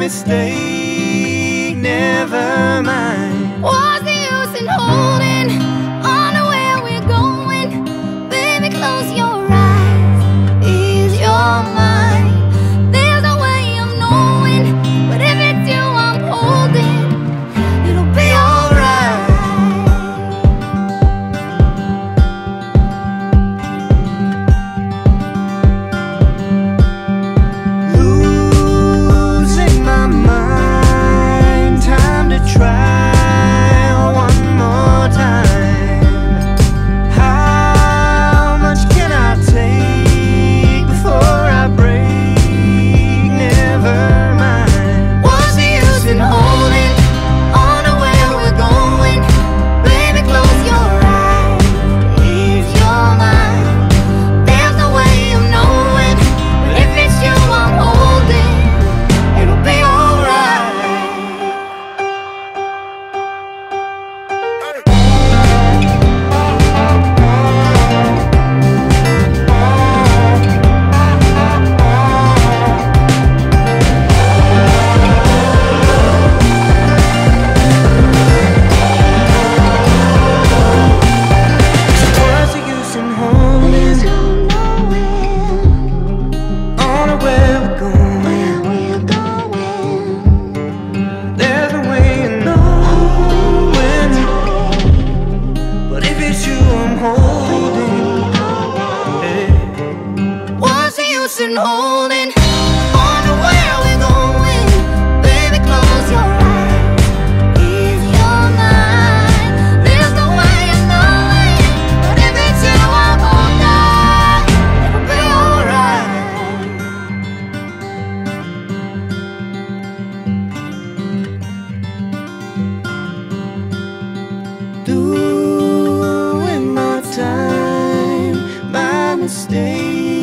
mistake, never mind. stay.